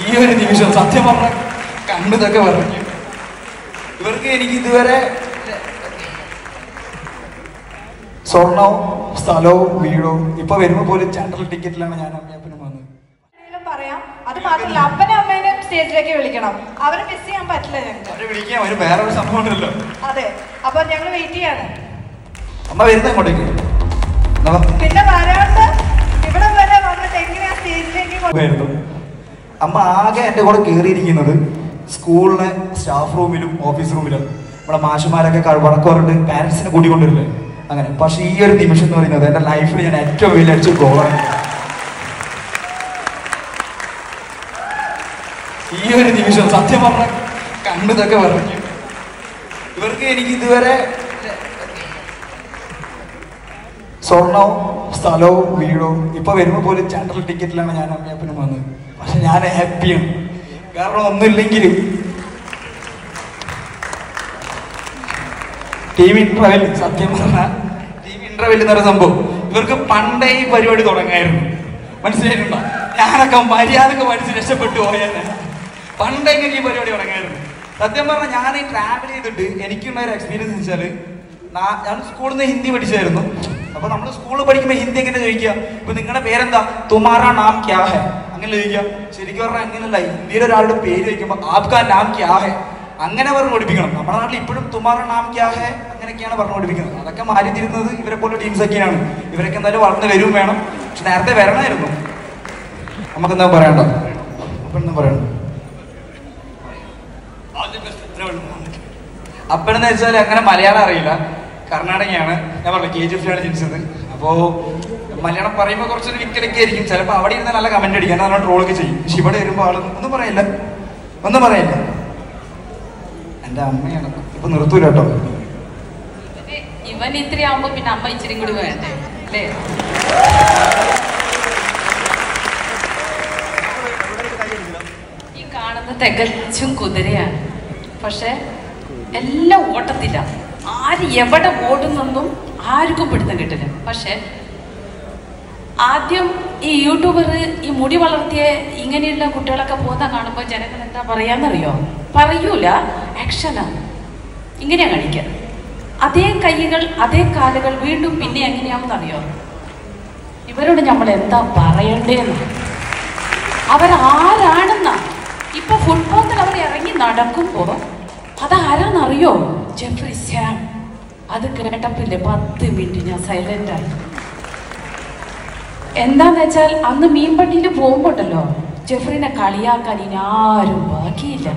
ഈ ഒരു നിമിഷം സത്യം പറഞ്ഞ കണ്ണുതൊക്കെ പറഞ്ഞു ഇവർക്ക് എനിക്ക് ഇതുവരെ സ്വർണവും സ്ഥലവും വീടും ഇപ്പൊ വരുമ്പോ പോലും ചാണ്ടൽ ടിക്കറ്റിലാണ് ഞാൻ അമ്മയപ്പനും വന്നത്. പറയാം? അത് മാത്രമല്ല അപ്പനും അമ്മേനെ സ്റ്റേജിലേക്ക് വിളിക്കണം. അവരെ മിസ് ചെയ്യാൻ പറ്റില്ല ഞങ്ങൾക്ക്. അവരെ വിളിക്കാൻ അവർ വേറെ ഒരു സംഭവം ഉണ്ടല്ലോ അതെ അപ്പൊ ഞങ്ങൾ വെയിറ്റ് ചെയ്യാണ്. അമ്മ വരുന്ന വാ. പിന്നെ വരാണ്ട് ഇവിടെ വരെ വന്നിട്ട് എങ്ങനെയാ സ്റ്റേജിലേക്ക് അമ്മ ആകെ എന്റെ കൂടെ കയറിയിരിക്കുന്നത് സ്കൂളിലെ സ്റ്റാഫ് റൂമിലും ഓഫീസ് റൂമിലും നമ്മുടെ മാഷുമാരൊക്കെ പറഞ്ഞിട്ട് പാരൻസിനെ കൂട്ടിക്കൊണ്ടിരില്ലേ അങ്ങനെ. പക്ഷേ ഈ ഒരു നിമിഷം എന്ന് പറയുന്നത് എന്റെ ലൈഫിൽ ഞാൻ ഏറ്റവും വലിയ അടിച്ച ഗോളാണ് ഈ ഒരു നിമിഷം സത്യം പറഞ്ഞ കണ്ടതൊക്കെ പറഞ്ഞു ഇവർക്ക് എനിക്ക് ഇതുവരെ സ്വർണവും സ്ഥലവും വീടും ഇപ്പൊ വരുമ്പോ പോലും ചാണ്ടൽ ടിക്കറ്റിലാണ് ഞാൻ അമ്മയപ്പനും വന്നത്. ഞാൻ ഹാപ്പിയാണ് കാരണം ഒന്നുമില്ലെങ്കിൽ ടീം ഇൻട്രവൽ സത്യം പറഞ്ഞാൽ ടീം ഇൻട്രവൽ എന്ന് പറയുന്ന സംഭവം. ഇവർക്ക് പണ്ടേ ഈ പരിപാടി തുടങ്ങായിരുന്നു. മനസ്സിലായിട്ടുണ്ടോ? ഞാനൊക്കെ മര്യാദയ്ക്ക് പഠിച്ച് രക്ഷപ്പെട്ടു പോയാണ് പണ്ടേ ഈ പരിപാടി തുടങ്ങായിരുന്നു. സത്യം പറഞ്ഞാൽ ഞാൻ ഈ ട്രാവൽ ചെയ്തിട്ട് എനിക്കുണ്ടായ ഒരു എക്സ്പീരിയൻസ് വെച്ചാൽ ഞാൻ സ്കൂളിൽ നിന്ന് ഹിന്ദി പഠിച്ചായിരുന്നു. അപ്പൊ നമ്മൾ സ്കൂളിൽ പഠിക്കുമ്പോൾ ഹിന്ദി എങ്ങനെ ചോദിക്കുക ഇപ്പൊ നിങ്ങളുടെ പേരെന്താ? തുമാറ നാം ക്യാ ഹെ. അങ്ങനെ ചോദിക്കാം ശരിക്കും പറഞ്ഞാൽ അങ്ങനെയല്ല ഇന്ത്യയിലെ ഒരാളുടെ പേര് ചോദിക്കുമ്പോൾ ആപ്കാ നാം ക്യാ ഹെ? അങ്ങനെ പറഞ്ഞു പഠിപ്പിക്കണം. നമ്മുടെ നാട്ടിൽ ഇപ്പോഴും തുമാറ നാം ക്യാ ഹെ? അങ്ങനെയൊക്കെയാണ് പറഞ്ഞു പഠിപ്പിക്കുന്നത്. അതൊക്കെ മാറി തിരുന്നത് ഇവരെ പോലെ ടീംസ് ഒക്കെയാണ്. ഇവരൊക്കെ എന്തായാലും വളർന്നു വരും വേണം. പക്ഷെ നേരത്തെ വരണമായിരുന്നു. നമുക്കെന്താ പറയണ്ട അപ്പൊ എന്താ പറയണ്ട അപ്പഴെന്ന് വെച്ചാൽ അങ്ങനെ മലയാളം അറിയില്ല. കർണാടകയാണ്. ഞാൻ പറഞ്ഞു കെ ജി എഫിലാണ് ജനിച്ചത്. അപ്പോൾ മലയാളം പറയുമ്പോൾ കുറച്ചൊരു വിക്കലൊക്കെ ആയിരിക്കും ചിലപ്പോൾ അവിടെ ഇരുന്ന് നല്ല കമന്റ് അടിക്കാൻ നല്ല ട്രോളൊക്കെ ചെയ്യും. പക്ഷെ ഇവിടെ വരുമ്പോൾ ആൾ ഒന്നും പറയില്ല. ഒന്നും പറയില്ല. എന്റെ അമ്മയാണ്. ഇപ്പൊ നിർത്തൂല കേട്ടോ. ഈ കാണുന്ന തികച്ചും കുതിരയാണ്. പക്ഷെ എല്ലാം ഓട്ടത്തില്ല. ആര് എവിടെ ഓടുന്നെന്നും ആർക്കും പിടുത്തം കിട്ടില്ല. പക്ഷെ ആദ്യം ഈ യൂട്യൂബർ ഈ മുടി വളർത്തിയ ഇങ്ങനെയുള്ള കുട്ടികളൊക്കെ പോകുന്ന കാണുമ്പോൾ ജനങ്ങൾ എന്താ പറയാന്നറിയോ? പറയൂല. ആക്ഷനാണ് ഇങ്ങനെയാ കാണിക്കുക അതേ കൈകൾ അതേ കാലുകൾ വീണ്ടും പിന്നെ എങ്ങനെയാണെന്ന് അറിയോ ഇവരോട് നമ്മൾ എന്താ പറയണ്ടേന്ന്. അവരാരാണെന്ന? ഇപ്പൊ ഫുട്ബോളിൽ അവർ ഇറങ്ങി നടക്കുമ്പോ അതാരാന്നറിയോ? ജെഫ്രി സാം അത് കേട്ടപ്പില്ലേ പത്ത് മിനിറ്റ് ഞാൻ സൈലന്റ് ആയി. എന്താന്ന് വെച്ചാൽ അന്ന് മീൻപട്ടിയിൽ പോകുമ്പോട്ടല്ലോ ജെഫ്രിനെ കളിയാക്കാൻ ഇനി ആരും ബാക്കിയില്ല.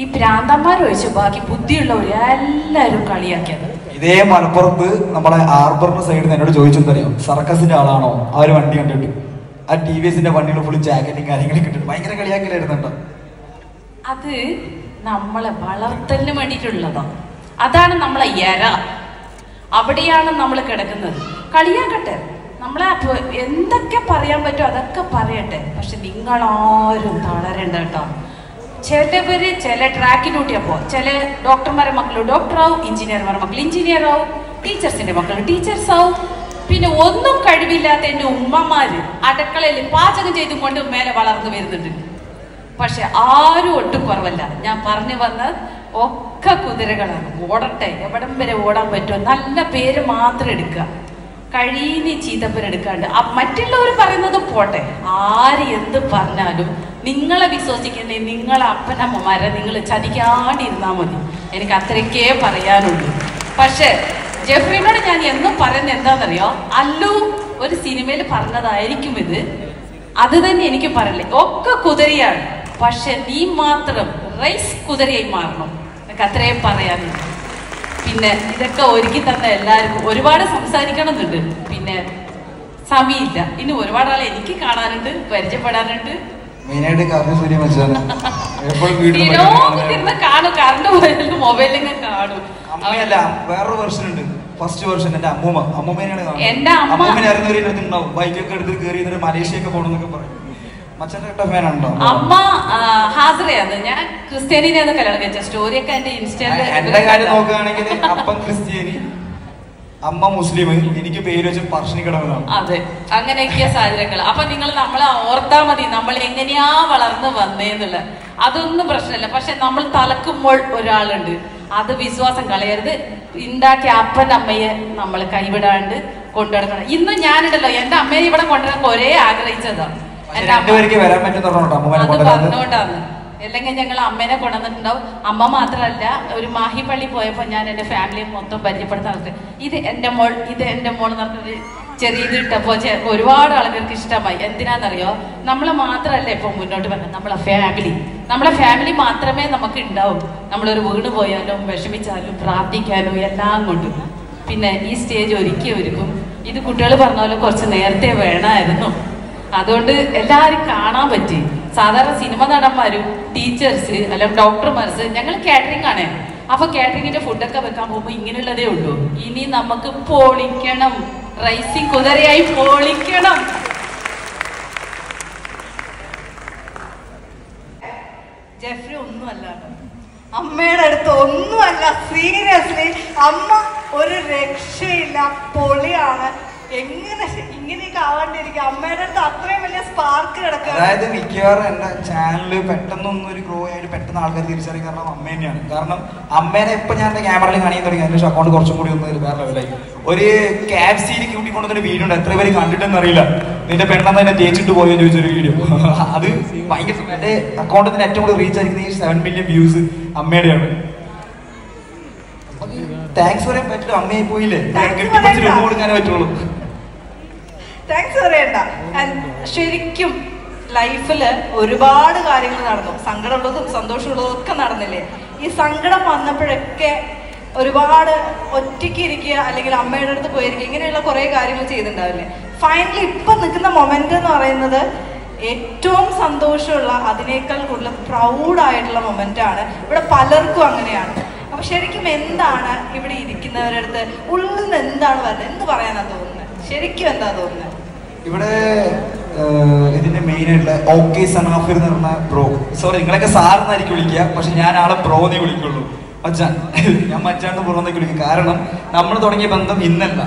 ഈ പ്രാന്തന്മാരൊഴിച്ച് ബാക്കി ബുദ്ധിയുള്ളവർ എല്ലാരും കളിയാക്കിയത്. ഇതേ മലപ്പുറത്ത് നമ്മളെ ആർബറിന്റെ സൈഡിൽ നിന്ന് എന്നോട് ചോദിച്ചെന്തറിയോ സർക്കസിന്റെ ആളാണോ? ആ ഒരു വണ്ടി കണ്ടിട്ട്. ആ ടി വി എസിന്റെ വണ്ടിയിൽ ഫുൾ ജാക്കറ്റും കാര്യങ്ങളും കിട്ടിട്ട് ഭയങ്കര കളിയാക്കലായിരുന്നുണ്ടോ അത് നമ്മളെ വളർത്തലിന് വേണ്ടിയിട്ടുള്ളതാണ് അതാണ് നമ്മളെ എര. അവിടെയാണ് നമ്മൾ കിടക്കുന്നത്. കളിയാക്കട്ടെ. നമ്മളെ എന്തൊക്കെ പറയാൻ പറ്റുമോ അതൊക്കെ പറയട്ടെ. പക്ഷെ നിങ്ങളാരും തളരണ്ട കേട്ടോ. ചില പേര് ചില ട്രാക്കിലൂട്ടിയാ പോകും ചില ഡോക്ടർമാരെ മക്കൾ ഡോക്ടറാവും എഞ്ചിനീയർമാരെ മക്കൾ എഞ്ചിനീയർ ആവും ടീച്ചേഴ്സിന്റെ മക്കൾ ടീച്ചേഴ്സ് ആവും. പിന്നെ ഒന്നും കഴിവില്ലാത്ത എന്റെ ഉമ്മമാര് അടുക്കളയിൽ പാചകം ചെയ്തും കൊണ്ട് മേലെ വളർന്നു വരുന്നുണ്ട്. പക്ഷെ ആരും ഒട്ടും കുറവല്ല. ഞാൻ പറഞ്ഞു വന്ന ഒക്കെ കുതിരകളാണ്. ഓടട്ടെ എവിടം വരെ ഓടാൻ പറ്റുമോ? നല്ല പേര് മാത്രം എടുക്കുക. കഴിയുന്ന ആ മറ്റുള്ളവർ പറയുന്നത് പോട്ടെ. ആര് എന്ത് പറഞ്ഞാലും നിങ്ങളെ വിശ്വസിക്കുന്ന നിങ്ങളെ അപ്പനമ്മമാരെ നിങ്ങൾ ചതിക്കാണ്ടിരുന്നാൽ മതി. എനിക്ക് അത്രയ്ക്കേ പറയാനുള്ളൂ. പക്ഷേ ജെഫ്രിനോട് ഞാൻ എന്നും പറയുന്നത് എന്താണെന്നറിയോ അല്ലു ഒരു സിനിമയിൽ പറഞ്ഞതായിരിക്കും ഇത്. അത് തന്നെ എനിക്ക് പറയില്ലേ. ഒക്കെ കുതിരയാണ്. പക്ഷെ നീ മാത്രം റൈസ് കുതിരയായി മാറണം. എനിക്ക് അത്രയും പറയാനുള്ളൂ. പിന്നെ ഇതൊക്കെ ഒരുക്കി തന്ന എല്ലാവർക്കും ഒരുപാട് സംസാരിക്കണമെന്നുണ്ട്. പിന്നെ സമയമില്ല. ഇനി ഒരുപാട് ആളെ എനിക്ക് കാണാനുണ്ട് പരിചയപ്പെടാനുണ്ട്. മെയിനായിട്ട് കറണ്ട് സൂര്യ മച്ചാണ് എപ്പോഴും വീട്ടിൽ ഇരുന്ന് കാണും. കറണ്ട് പോയാലും മൊബൈലിങ്ങനെ കാണും. അമ്മയല്ല വേറൊരു വെർഷൻ ഉണ്ട് ഫസ്റ്റ് വെർഷൻ എന്റെ അമ്മൂമ്മ. അമ്മൂമ്മേനെയാണ് അമ്മ- അമ്മൂമ്മനെ അറിയുന്നവര് ബൈക്കൊക്കെ എടുത്ത് കയറി മലേഷ്യ ഒക്കെ പോകണമെന്നൊക്കെ പറയും. അമ്മ ആ, ഞാൻ ക്രിസ്ത്യാനിനെയാണ് കല്യാണം കഴിച്ച സ്റ്റോറിയൊക്കെ എന്റെ കാര്യം നോക്കുകയാണെങ്കിൽ അപ്പം ക്രിസ്ത്യാനി അമ്മ മുസ്ലിം. എനിക്ക് പേര് വെച്ച് പറശ്ശിനിക്കടവെന്നാണ് അതെ അങ്ങനെയൊക്കെ സാഹചര്യങ്ങൾ. അപ്പൊ നിങ്ങൾ നമ്മളെ ഓർത്താ മതി. നമ്മൾ എങ്ങനെയാ വളർന്നു വന്നേന്നുള്ള അതൊന്നും പ്രശ്നമില്ല. പക്ഷെ നമ്മൾ തലക്കുമ്പോൾ ഒരാളുണ്ട്. അത് വിശ്വാസം കളയരുത്. ഉണ്ടാക്കിയ അപ്പൻ അമ്മയെ നമ്മൾ കൈവിടാണ്ട് കൊണ്ടുനടക്കണം. ഇന്നും ഞാനുണ്ടല്ലോ എന്റെ അമ്മയെ ഇവിടെ കൊണ്ടുവരാൻ ഒരേ ആഗ്രഹിച്ചതാ. അല്ലെങ്കിൽ ഞങ്ങൾ അമ്മേനെ കൊണ്ടുവന്നിട്ടുണ്ടാവും. അമ്മ മാത്രമല്ല ഒരു മാഹിപ്പള്ളി പോയപ്പോൾ ഞാൻ എന്റെ ഫാമിലിയെ മൊത്തം പരിചയപ്പെടുത്താൻ ഇത് എന്റെ മോൾ ഇത് എന്റെ മോൾ എന്ന് പറഞ്ഞൊരു ചെറിയ ഇത് ഇട്ടപ്പോൾ ഒരുപാട് ആളുകൾക്ക് ഇഷ്ടമായി. എന്തിനാന്നറിയോ? നമ്മളെ മാത്രമല്ല ഇപ്പോൾ മുന്നോട്ട് വരുന്നത് നമ്മളെ ഫാമിലി നമ്മളെ ഫാമിലി മാത്രമേ നമുക്ക് ഉണ്ടാവും നമ്മളൊരു വീട് പോയാലും വിഷമിച്ചാലും പ്രാർത്ഥിക്കാനും എല്ലാം കൊണ്ടും. പിന്നെ ഈ സ്റ്റേജ് ഒരുക്കി ഒരുക്കും. ഇത് കുട്ടികൾ പറഞ്ഞ പോലെ കുറച്ച് നേരത്തെ വേണമായിരുന്നു അതുകൊണ്ട് എല്ലാവരും കാണാൻ പറ്റി. സാധാരണ സിനിമ നടന്മാരും ടീച്ചേഴ്സ് അല്ലെങ്കിൽ ഡോക്ടർമാർസ് ഞങ്ങൾ കാറ്ററിംഗ് ആണ്. അപ്പൊ കാറ്ററിംഗിന്റെ ഫുഡൊക്കെ വെക്കാൻ പോകുമ്പോൾ ഇങ്ങനെയുള്ളതേ ഉള്ളൂ. ഇനി നമുക്ക് പൊളിക്കണം. റൈസിങ് കുതിരയായി പൊളിക്കണം. ജെഫ്രി ഒന്നും ഒന്നുമല്ല അമ്മയുടെ അടുത്ത് ഒന്നും ഒന്നുമല്ല സീരിയസ്ലി അമ്മ ഒരു രക്ഷയില്ല പൊളിയാണ്. എങ്ങനെ ഇങ്ങനെയൊക്കെ ആവാണ്ടിരിക്കും. അമ്മയുടെ അടുത്ത് അത്രയും വലിയ സ്പാർക്ക് കിടക്കുക അതായത് മിക്കവാറും എന്റെ ചാനൽ പെട്ടെന്നൊന്നും ഒരു ഗ്രോ ആയിട്ട് പെട്ടെന്ന് ആൾക്കാർ തിരിച്ചറിയും. കാരണം അമ്മ തന്നെയാണ്. കാരണം അമ്മേനെ ഇപ്പൊ ഞാൻ എന്റെ ക്യാമറയിൽ കാണിക്കാൻ തുടങ്ങി. അതിന്റെ അക്കൗണ്ട് കുറച്ചും കൂടി ഒന്ന് വേറെ ലെവലായി ഒരു ക്യാബ് സീരി ക്യൂട്ടി കൊണ്ടുവന്നൊരു വീഡിയോ ഉണ്ട്. എത്ര പേര് കണ്ടിട്ടെന്ന് അറിയില്ല നിന്റെ പെണ്ണെന്ന് തന്നെ തേച്ചിട്ട് പോയോ എന്ന് ചോദിച്ചൊരു വീഡിയോ അത് ഭയങ്കര എന്റെ അക്കൗണ്ടിന് ഏറ്റവും കൂടുതൽ റീച്ച് ആയിരിക്കുന്ന ഈ സെവൻ മില്യൺ വ്യൂസ് അമ്മയുടെയാണ് താങ്ക്സ് പറയാൻ പറ്റില്ല. അമ്മയെ പോയില്ലേ? കൊടുക്കാനേ പറ്റുള്ളൂ. താങ്ക്സ് പറയണ്ട. ശരിക്കും ലൈഫിൽ ഒരുപാട് കാര്യങ്ങൾ നടന്നു. സങ്കടമുള്ളതും സന്തോഷമുള്ളതും ഒക്കെ നടന്നില്ലേ? ഈ സങ്കടം വന്നപ്പോഴൊക്കെ ഒരുപാട് ഒറ്റയ്ക്ക് ഇരിക്കുക അല്ലെങ്കിൽ അമ്മയുടെ അടുത്ത് പോയിരിക്കുക ഇങ്ങനെയുള്ള കുറേ കാര്യങ്ങൾ ചെയ്തിട്ടുണ്ടാവില്ലേ? ഫൈനലി ഇപ്പം നിൽക്കുന്ന മൊമെന്റ് എന്ന് പറയുന്നത് ഏറ്റവും സന്തോഷമുള്ള അതിനേക്കാൾ കൂടുതൽ പ്രൗഡായിട്ടുള്ള ആണ്. ഇവിടെ പലർക്കും അങ്ങനെയാണ്. അപ്പൊ ശരിക്കും എന്താണ് ഇവിടെ ഇരിക്കുന്നവരുടെ അടുത്ത്? ഉള്ളിൽ നിന്ന് എന്താണ് വരുന്നത്? എന്ത് പറയാനാ തോന്നുന്നത്? ശരിക്കും എന്താ തോന്നുന്നത്? ഇവിടെ ഇതിന്റെ മെയിൻ ആയിട്ടുള്ള ഓക്കെ സനാഫിർ എന്ന് പറഞ്ഞ ബ്രോ സോറി നിങ്ങളൊക്കെ സാറെന്നായിരിക്കും വിളിക്കുക. പക്ഷെ ഞാൻ ആളെ ബ്രോ എന്നേ വിളിക്കുള്ളൂ. മച്ചാൻ ഞാൻ മച്ചാണ്ട് ബ്രോ എന്നൊക്കെ വിളിക്കും. കാരണം നമ്മൾ തുടങ്ങിയ ബന്ധം ഇന്നല്ല.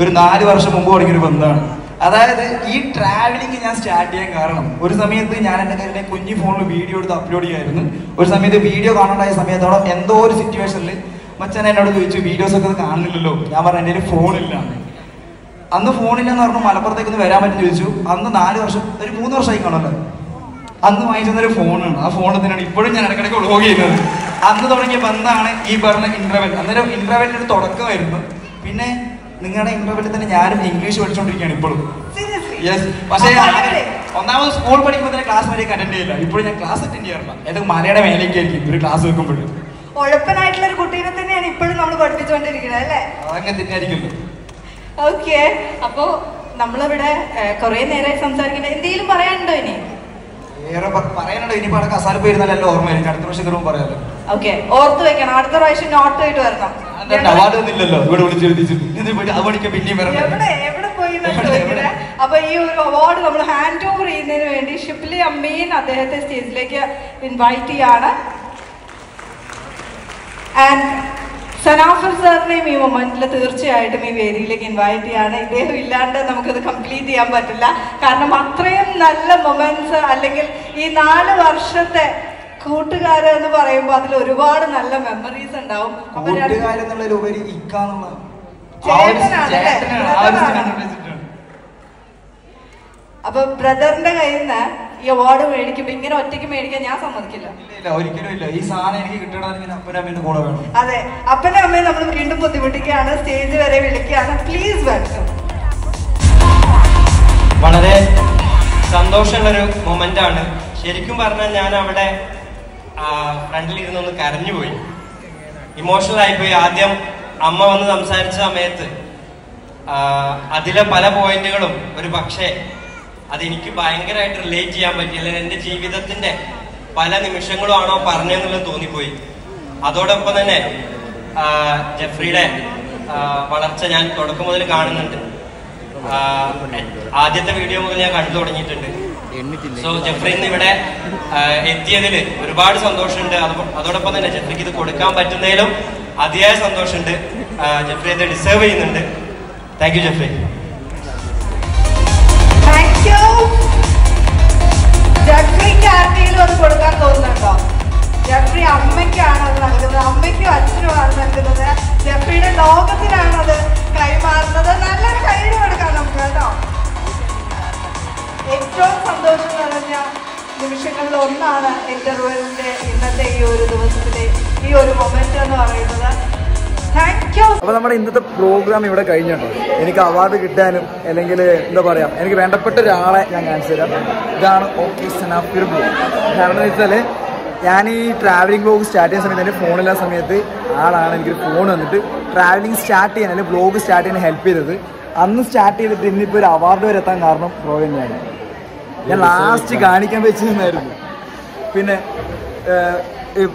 ഒരു നാല് വർഷം മുമ്പ് തുടങ്ങിയ ഒരു ബന്ധമാണ്. അതായത് ഈ ട്രാവലിംഗ് ഞാൻ സ്റ്റാർട്ട് ചെയ്യാൻ കാരണം ഒരു സമയത്ത് ഞാൻ എന്റെ കയ്യിലെ കുഞ്ഞു ഫോണിൽ വീഡിയോ എടുത്ത് അപ്ലോഡ് ചെയ്യായിരുന്നു ഒരു സമയത്ത് വീഡിയോ കാണാണ്ടായ സമയത്തോടെ എന്തോ ഒരു സിറ്റുവേഷനിൽ മച്ചാൻ എന്നോട് ചോദിച്ചു വീഡിയോസ് ഒക്കെ കാണുന്നില്ലല്ലോ? ഞാൻ പറഞ്ഞു എന്റെ ഫോണില്ല അന്ന് ഫോണില്ലെന്ന് പറഞ്ഞു മലപ്പുറത്തേക്ക് ഒന്ന് വരാൻ പറ്റും ചോദിച്ചു. അന്ന് നാല് വർഷം ഒരു മൂന്ന് വർഷമായി കാണുമല്ലോ. അന്ന് വാങ്ങിച്ചു ഒരു ഫോണാണ്. ആ ഫോൺ തന്നെയാണ് ഇപ്പോഴും ഞാൻ ഇടയ്ക്കിടയ്ക്ക് വ്ളോഗ് ചെയ്യുന്നത്. അന്ന് തുടങ്ങിയ ബന്ധമാണ് ഈ പറഞ്ഞ ഇന്റർവെൽ അന്നേരം ഇന്റർവെല്ലിന്റെ ഒരു തുടക്കമായിരുന്നു. പിന്നെ നിങ്ങളുടെ ഇന്റർവെല്ലിൽ തന്നെ ഞാനും ഇംഗ്ലീഷ് പഠിച്ചുകൊണ്ടിരിക്കുകയാണ് ഇപ്പോഴും. യെസ് പക്ഷേ? ഒന്നാമത് സ്കൂൾ പഠിക്കുമ്പോൾ തന്നെ ക്ലാസ് വരെയൊക്കെ അറ്റൻഡ് ചെയ്യില്ല. ഇപ്പോഴും ഞാൻ ക്ലാസ് അറ്റൻഡ് ചെയ്യാറില്ല. ഏതൊക്കെ മലയുടെ മേലേക്ക് ആയിരിക്കും ഒരു ക്ലാസ് വെക്കുമ്പോഴും. ഉഴപ്പനായിട്ടുള്ള ഒരു കുട്ടീനെ തന്നെയാണ് ഇപ്പോഴും നമ്മൾ പഠിപ്പിച്ചുകൊണ്ടിരിക്കുന്നത് അല്ലേ? അങ്ങനെ തന്നെ ആയിരിക്കുമല്ലോ ഓക്കെ അപ്പോ നമ്മളിവിടെ കുറെ നേരമായി സംസാരിക്കുന്നത് എന്തെങ്കിലും പറയാനുണ്ടോ ഇനി? പറയാനുണ്ടോ? കസാല പോയിരുന്നല്ലോ ഓർമ്മ അടുത്ത പ്രാവശ്യം കയറുമ്പോൾ പറയാമല്ലോ ഓക്കെ ഓർത്ത് വെക്കണം. അടുത്ത പ്രാവശ്യം നോട്ട് ആയിട്ട് വരണം. അവാർഡ് ഒന്നുമില്ലല്ലോ. ഇവിടെ പിന്നെയും വരണം. എവിടെ? പോയി അപ്പൊ ഈ ഒരു അവാർഡ് നമ്മൾ ഹാൻഡ് ഓവർ ചെയ്യുന്നതിന് വേണ്ടി ഷിപ്ലി അമ്മീൻ അദ്ദേഹത്തെ സ്റ്റേജിലേക്ക് ഇൻവൈറ്റ് ചെയ്യാണ്. ആൻഡ് സനാഫർ സാറിനെയും ഈ മൊമെന്റിൽ തീർച്ചയായിട്ടും ഈ വേദിയിലേക്ക് ഇൻവൈറ്റ് ചെയ്യാണ്. ഇദ്ദേഹം ഇല്ലാണ്ട് നമുക്കത് കംപ്ലീറ്റ് ചെയ്യാൻ പറ്റില്ല. കാരണം അത്രയും നല്ല മൊമെന്റ്സ് അല്ലെങ്കിൽ ഈ നാല് വർഷത്തെ കൂട്ടുകാര് എന്ന് പറയുമ്പോൾ അതിൽ ഒരുപാട് നല്ല മെമ്മറീസ് ഉണ്ടാവും. അപ്പൊ ബ്രദറിന്റെ കയ്യിൽ നിന്ന് ഈ അവാർഡ് മേടിക്കുമ്പോ ഇങ്ങനെ ഒറ്റയ്ക്ക് മേടിക്കാൻ ഞാൻ സമ്മതിക്കില്ല. ഇല്ല ഇല്ല ഒരിക്കലും ഇല്ല. ഈ സാധനം എനിക്ക് കിട്ടണമെങ്കിൽ അപ്പനും അമ്മേന്റെ കൂടെ വേണം. അതെ അപ്പനും അമ്മയും നമ്മൾ വീണ്ടും ബുദ്ധിമുട്ടിക്കുകയാണ്. സ്റ്റേജ് വരെ വിളിക്കുകയാണ്. പ്ലീസ് വെൽക്കം വളരെ സന്തോഷമുള്ളൊരു മൊമെന്റ് ആണ്. ശരിക്കും പറഞ്ഞാൽ ഞാൻ അവിടെ ഫ്രണ്ടിൽ ഇരുന്നൊന്ന് കരഞ്ഞുപോയി. ഇമോഷണൽ ആയിപ്പോയി. ആദ്യം അമ്മ വന്ന് സംസാരിച്ച സമയത്ത് അതിലെ പല പോയിന്റുകളും ഒരു പക്ഷേ അതെനിക്ക് ഭയങ്കരമായിട്ട് റിലേറ്റ് ചെയ്യാൻ പറ്റി. അല്ലെങ്കിൽ എന്റെ ജീവിതത്തിന്റെ പല നിമിഷങ്ങളും ആണോ പറഞ്ഞെന്നുള്ളത് തോന്നിപ്പോയി. അതോടൊപ്പം തന്നെ ജഫ്രിയുടെ വളർച്ച ഞാൻ തുടക്കം മുതൽ കാണുന്നുണ്ട്. ആദ്യത്തെ വീഡിയോ മുതൽ ഞാൻ കണ്ടു തുടങ്ങിയിട്ടുണ്ട്. സോ ജെഫ്രി ഇന്ന് ഇവിടെ എത്തിയതിൽ ഒരുപാട് സന്തോഷമുണ്ട്. അത് അതോടൊപ്പം തന്നെ ജെഫ്രിക്ക് ഇത് കൊടുക്കാൻ പറ്റുന്നതിലും അതിയായ സന്തോഷമുണ്ട്. ജെഫ്രി അത് ഡിസേർവ് ചെയ്യുന്നുണ്ട്. Thank you Jeffrey. ഈ ഒരു മൊമെന്റ് എന്ന് പറയുന്നത്. അപ്പൊ നമ്മുടെ ഇന്നത്തെ പ്രോഗ്രാം ഇവിടെ കഴിഞ്ഞിട്ടോ എനിക്ക് അവാർഡ് കിട്ടാനും അല്ലെങ്കിൽ എന്താ പറയാ എനിക്ക് വേണ്ടപ്പെട്ട ഒരാളെ ഞാൻ കാണിച്ചു തരാം. ഇതാണ് ഓക്കെ കാരണം വെച്ചാൽ ഞാൻ ഈ ട്രാവലിംഗ് ബ്ലോഗ് സ്റ്റാർട്ട് ചെയ്യുന്ന സമയത്ത് എന്റെ ഫോണില്ലാ സമയത്ത് ആളാണ് എനിക്ക് ഫോൺ വന്നിട്ട് ട്രാവലിംഗ് സ്റ്റാർട്ട് ചെയ്യാൻ അല്ലെങ്കിൽ ബ്ലോഗ് സ്റ്റാർട്ട് ചെയ്യാൻ ഹെൽപ്പ് ചെയ്തത്. അന്ന് സ്റ്റാർട്ട് ചെയ്തിട്ട് ഇന്നിപ്പോൾ ഒരു അവാർഡ് വരെ എത്താൻ കാരണം തന്നെയാണ്. ഞാൻ ലാസ്റ്റ് കാണിക്കാൻ വെച്ചിരുന്നായിരുന്നു പിന്നെ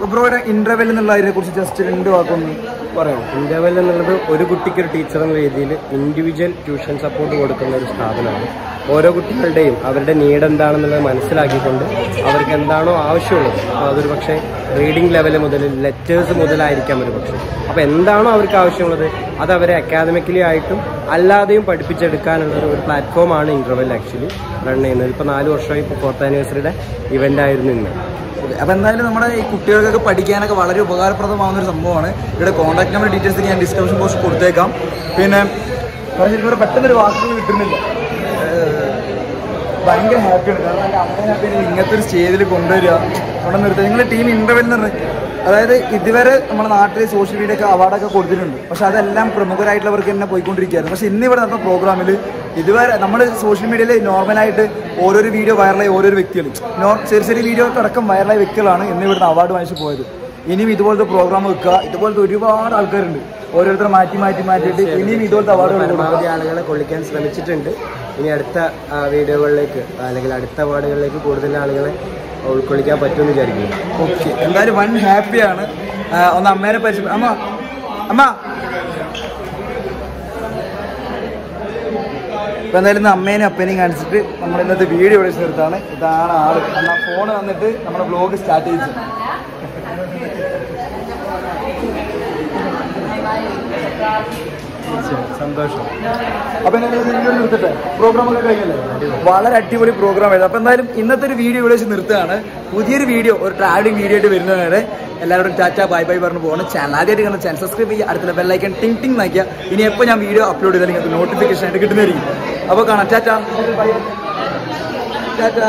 ബ്രോയുടെ ഇന്റർവെൽ എന്നുള്ളതിനെ കുറിച്ച് ജസ്റ്റ് രണ്ട് വാക്കൊന്ന് പറയാമോ? ഇന്റർവെൽ എന്നുള്ളത് ഒരു കുട്ടിക്ക് ഒരു ടീച്ചർ എന്ന രീതിയിൽ ഇൻഡിവിജ്വൽ ട്യൂഷൻ സപ്പോർട്ട് കൊടുക്കുന്ന ഒരു സ്ഥാപനമാണ്. ഓരോ കുട്ടികളുടെയും അവരുടെ നീഡ് എന്താണെന്നുള്ളത് മനസ്സിലാക്കിക്കൊണ്ട് അവർക്ക് എന്താണോ ആവശ്യമുള്ളത്. അതൊരു പക്ഷേ റീഡിംഗ് ലെവൽ മുതൽ ലെറ്റേഴ്സ് മുതലായിരിക്കാം ഒരു പക്ഷേ. അപ്പോൾ എന്താണോ അവർക്ക് ആവശ്യമുള്ളത് അത് അവരെ അക്കാദമിക്കലി ആയിട്ടും അല്ലാതെയും പഠിപ്പിച്ചെടുക്കാനുള്ള ഒരു പ്ലാറ്റ്ഫോമാണ് ഇന്റർവെൽ ആക്ച്വലി റൺ ചെയ്യുന്നത്. ഇപ്പോൾ നാല് വർഷമായി ഇപ്പോൾ ഫോർത്ത് ആനിവേഴ്സറിയുടെ ഇവന്റ് ആയിരുന്നു ഇന്ന്. അപ്പോൾ എന്തായാലും നമ്മുടെ ഈ കുട്ടികൾക്കൊക്കെ പഠിക്കാനൊക്കെ വളരെ ഉപകാരപ്രദമാകുന്ന ഒരു സംഭവമാണ്. ഇവിടെ കോൺടാക്ട് നമ്പർ ഡീറ്റെയിൽസ് ഞാൻ ഡിസ്ക്രിപ്ഷൻ ബോക്സ് കൊടുത്തേക്കാം. പിന്നെ പറഞ്ഞിട്ട് പെട്ടെന്നൊരു വാക്കുകൾ കിട്ടുന്നില്ല. ഭയങ്കര ഹാപ്പിയാണ് കാരണം എന്റെ അമ്മ ഹാപ്പി ഇങ്ങനത്തെ ഒരു സ്റ്റേജിൽ കൊണ്ടുവരിക അവിടെ നിർത്തുക. നിങ്ങളുടെ ടീം ഇന്റർവെൽ എന്ന് പറഞ്ഞാൽ അതായത് ഇതുവരെ നമ്മുടെ നാട്ടിൽ സോഷ്യൽ മീഡിയ ഒക്കെ അവാർഡൊക്കെ കൊടുത്തിട്ടുണ്ട്. പക്ഷെ അതെല്ലാം പ്രമുഖരായിട്ടുള്ളവർക്ക് തന്നെ പോയിക്കൊണ്ടിരിക്കുകയായിരുന്നു. പക്ഷെ ഇന്നിവിടെ നടന്ന പ്രോഗ്രാമിൽ ഇതുവരെ നമ്മൾ സോഷ്യൽ മീഡിയയിൽ നോർമലായിട്ട് ഓരോരോ വീഡിയോ വൈറലായി ഓരോരോ വ്യക്തികൾ ചെറിയ ചെറിയ വീഡിയോ അടക്കം വൈറലായ വ്യക്തികളാണ് ഇന്ന് ഇവിടുന്ന് അവാർഡ് വാങ്ങിച്ചു പോയത്. ഇനിയും ഇതുപോലത്തെ പ്രോഗ്രാം വെക്കുക. ഇതുപോലത്തെ ഒരുപാട് ആൾക്കാരുണ്ട്. ഓരോരുത്തരെ മാറ്റി മാറ്റി മാറ്റിയിട്ട് ഇനിയും ഇതുപോലത്തെ അവാർഡുകൾ ആളുകളെ കൊള്ളിക്കാൻ ശ്രമിച്ചിട്ടുണ്ട്. ഇനി അടുത്ത വീഡിയോകളിലേക്ക് അല്ലെങ്കിൽ അടുത്ത അവാർഡുകളിലേക്ക് കൂടുതൽ ആളുകളെ ഉൾക്കൊള്ളിക്കാൻ പറ്റുമെന്ന് വിചാരിക്കുന്നു. ഓക്കെ എന്തായാലും വൺ ഹാപ്പിയാണ് ഒന്ന് അമ്മേനെ പരിചയം അമ്മ അമ്മ. ഇപ്പൊ എന്തായാലും ഇന്ന് അമ്മേനെയും അപ്പേനെയും കാണിച്ചിട്ട് നമ്മൾ ഇന്നത്തെ വീഡിയോ ഇവിടെ ചേർത്താണ് ഇതാണ് ആൾ. എന്നാൽ ഫോൺ വന്നിട്ട് നമ്മുടെ ബ്ലോഗ് സ്റ്റാർട്ട് ചെയ്തു കഴിഞ്ഞല്ലേ? വളരെ അടിപൊളി പ്രോഗ്രാം ആയിരുന്നു. അപ്പൊ എന്തായാലും ഇന്നത്തെ ഒരു വീഡിയോ ഇവിടെ വെച്ച് നിർത്തുകയാണ്. പുതിയൊരു വീഡിയോ ഒരു ട്രാവലിംഗ് വീഡിയോ ആയിട്ട് വരുന്നവരെ എല്ലാവരും ടാറ്റ ബൈ ബൈ പറഞ്ഞു പോകണം. ചാനൽ ആദ്യമായിട്ട് കാണുന്ന ചാനൽ സബ്സ്ക്രൈബ് ചെയ്യുക അടുത്തുള്ള ബെല്ലൈക്കൻ ടിങ് ടിങ് നയിക്കുക ഇനി എപ്പോൾ ഞാൻ വീഡിയോ അപ്ലോഡ് ചെയ്താൽ നിങ്ങൾക്ക് നോട്ടിഫിക്കേഷൻ ആയിട്ട് കിട്ടുന്നതായിരിക്കും. അപ്പോൾ കാണാം. ടാറ്റാ. ടാറ്റ.